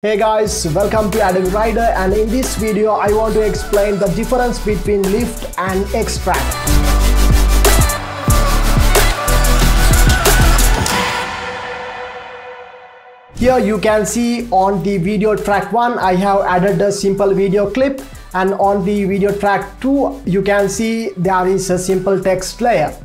Hey guys, welcome to Adobe Rider and in this video I want to explain the difference between lift and extract. Here you can see on the video track 1 I have added a simple video clip and on the video track 2 you can see there is a simple text layer.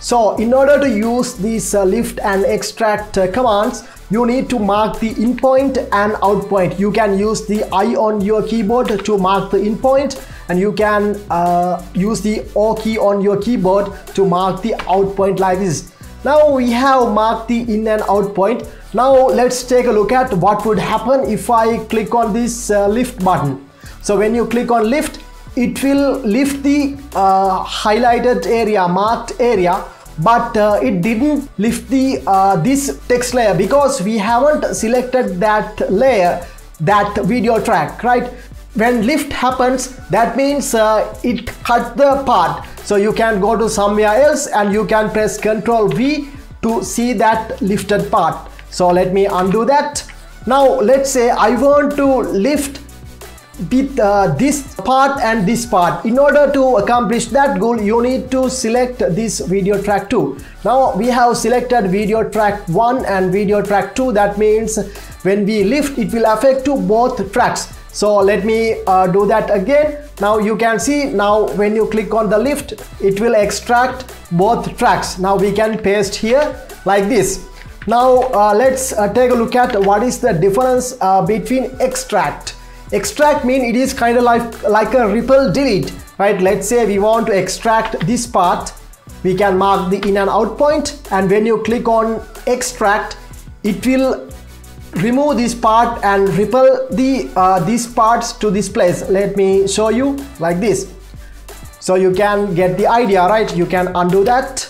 So in order to use these uh, lift and extract uh, commands you need to mark the in point and out point. You can use the I on your keyboard to mark the in point and you can uh, use the O key on your keyboard to mark the out point like this. Now we have marked the in and out point. Now let's take a look at what would happen if I click on this uh, lift button. So when you click on lift, it will lift the uh, highlighted area, marked area, but uh, it didn't lift the uh, this text layer because we haven't selected that layer, that video track, right? When lift happens, that means uh, it cut the part. So you can go to somewhere else and you can press Ctrl V to see that lifted part. So let me undo that. Now let's say I want to lift with uh, this part and this part. In order to accomplish that goal you need to select this video track 2 now we have selected video track 1 and video track 2 that means when we lift it will affect to both tracks. So let me uh, do that again. Now you can see now when you click on the lift it will extract both tracks. Now we can paste here like this. Now uh, let's uh, take a look at what is the difference uh, between extract extract mean it is kind of like like a ripple delete right? Let's say we want to extract this part we can mark the in and out point and when you click on extract it will remove this part and ripple the uh, these parts to this place. Let me show you like this. So you can get the idea right? You can undo that.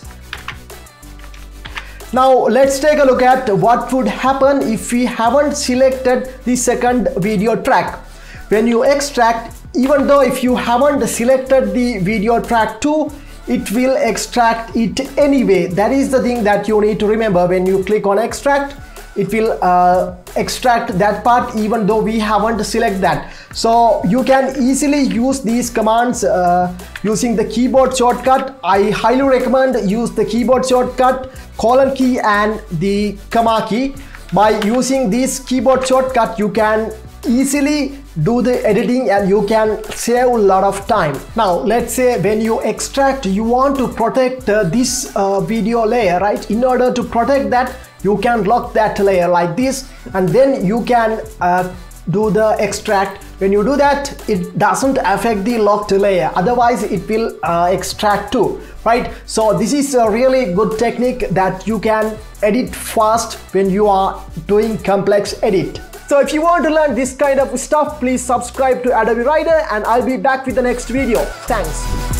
Now let's take a look at what would happen if we haven't selected the second video track when you extract even though if you haven't selected the video track 2 it will extract it anyway. That is the thing that you need to remember. When you click on extract it will uh, extract that part even though we haven't select that. So you can easily use these commands uh, using the keyboard shortcut. I highly recommend use the keyboard shortcut colon key and the comma key. By using this keyboard shortcut you can easily do the editing and you can save a lot of time. Now let's say when you extract you want to protect uh, this uh, video layer right? In order to protect that you can lock that layer like this and then you can uh, do the extract. When you do that it doesn't affect the locked layer. Otherwise it will uh, extract too right? So this is a really good technique that you can edit fast when you are doing complex edit so if you want to learn this kind of stuff, please subscribe to Adobe Rider and I'll be back with the next video. Thanks.